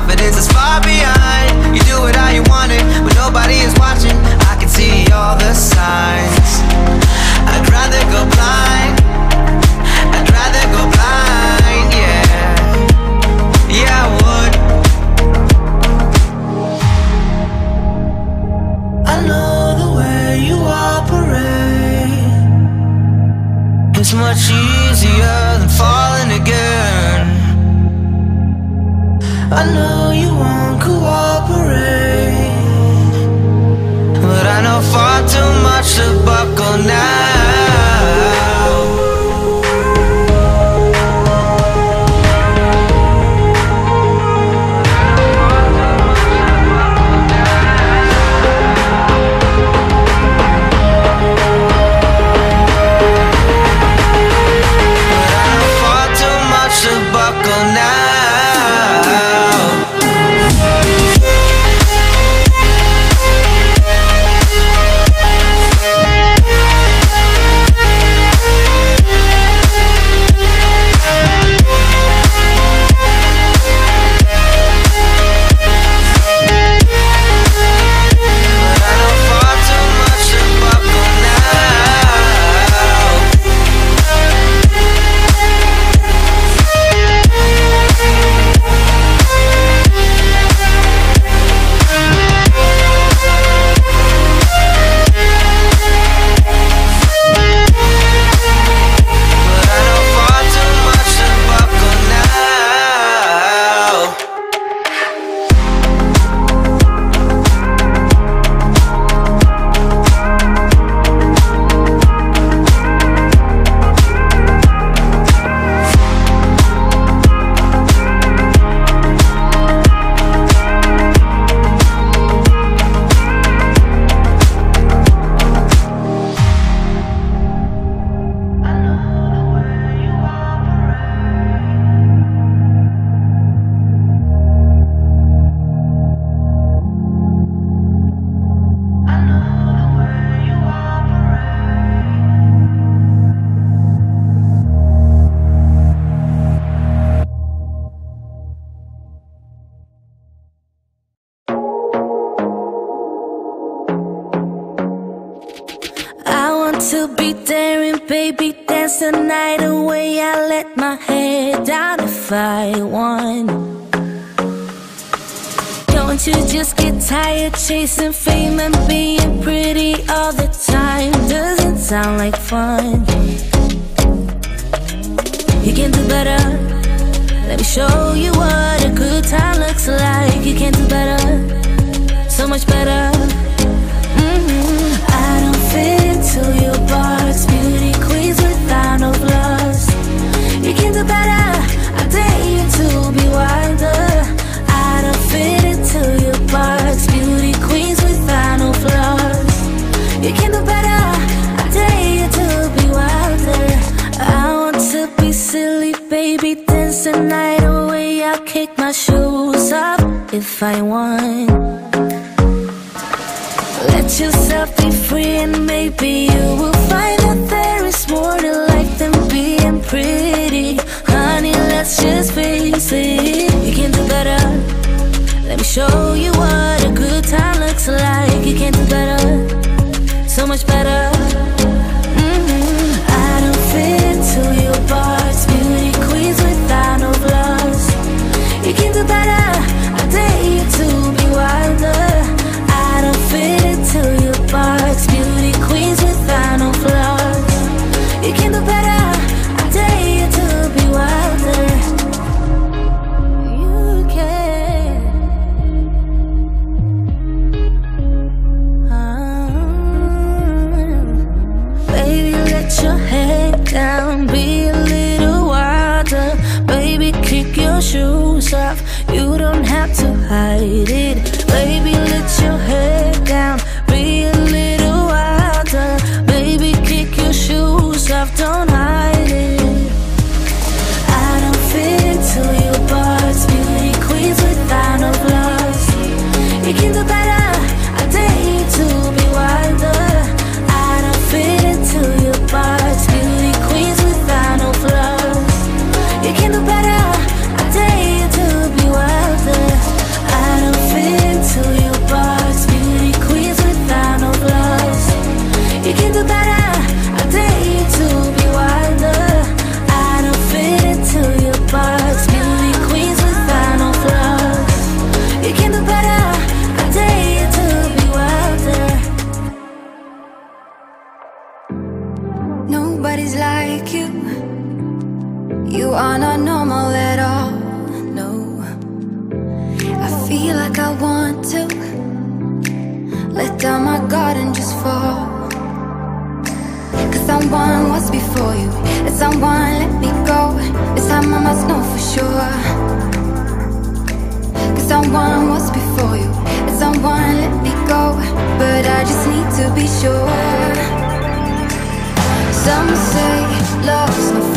confidence is far beyond I know you won't cooperate But I know far too much about go now to baby, dance the night away. I let my head down if I won. Don't you just get tired chasing fame and being pretty all the time? Doesn't sound like fun. You can do better. Let me show you what a good time looks like. You can do better, so much better. Mm-hmm. I don't fit into your queens without no flaws. You can do better. I dare you to be wilder. I don't fit into your box, beauty queens without no flaws. You can do better. I dare you to be wilder. I want to be silly, baby, dance the night away. I'll kick my shoes off if I want. Let yourself be free and maybe you will find that there pretty. Honey, let's just face it. You can do better. Let me show you what a good time looks like. You can do better, so much better. Hide it. Baby, let your head down, be a little wilder. Baby, kick your shoes off, don't hide it. I don't fit into your box, beauty queens without no flaws. You can do better. Nobody's like you. You are not normal at all. No. I feel like I want to let down my guard and just fall. Cause someone was before you, and someone let me go. This time I must know for sure. Cause someone was before you, and someone let me go. But I just need to be sure. Some say love's not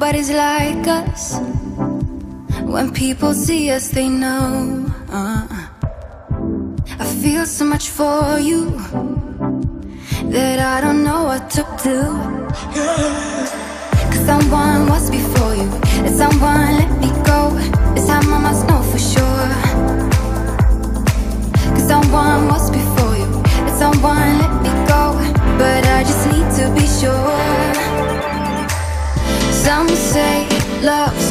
Nobody's like us. When people see us, they know. Uh, I feel so much for you that I don't know what to do. Cause someone was before you, and someone let me go. This time I must know for sure. Cause someone was before you, and someone let me go. But I just need to be sure. Say love's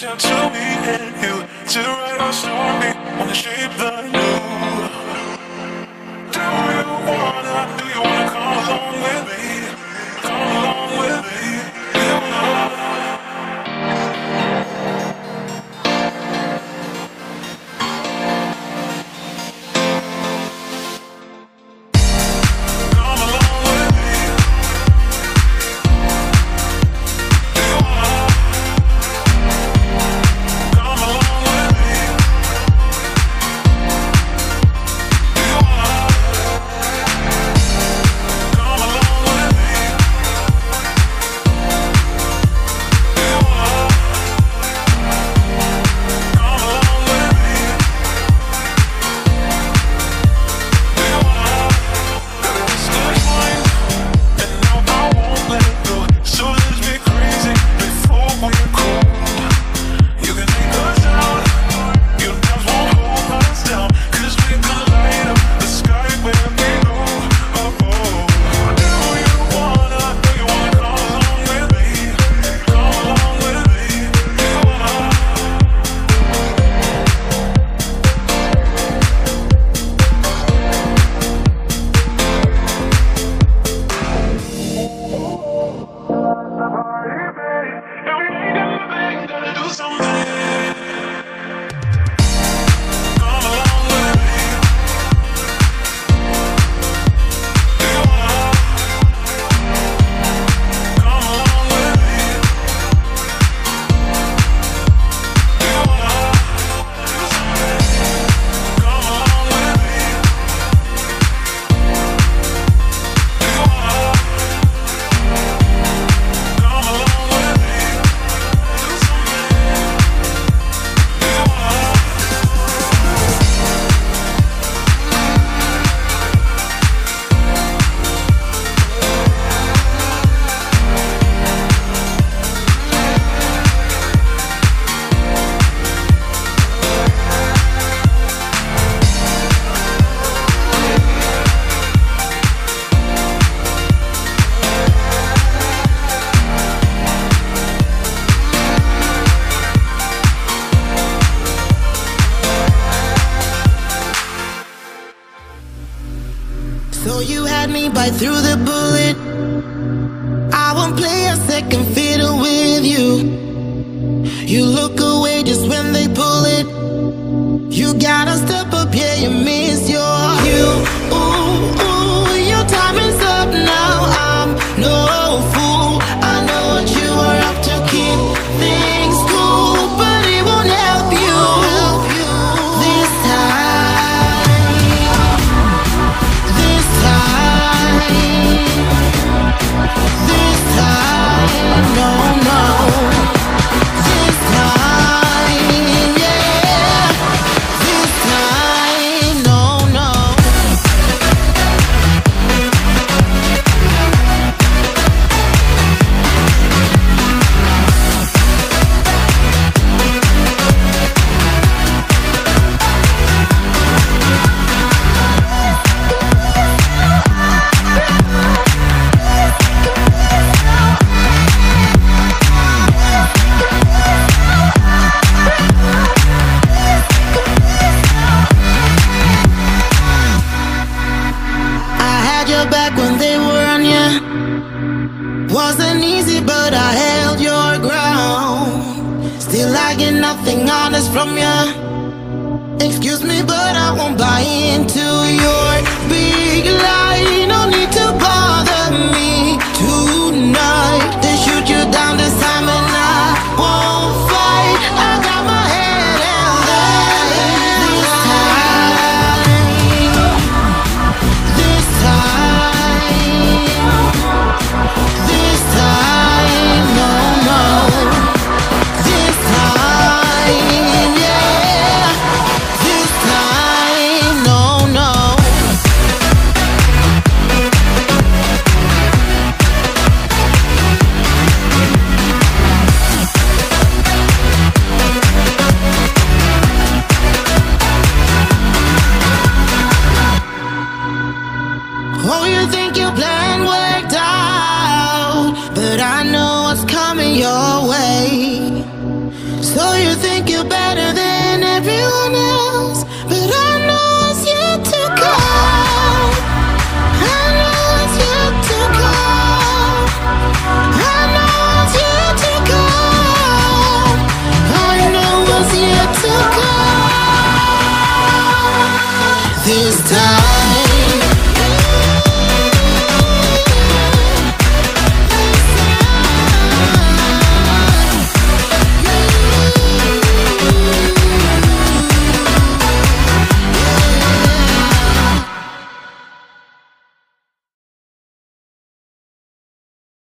Shout fight through the bullets from ya. Excuse me, but I won't buy into time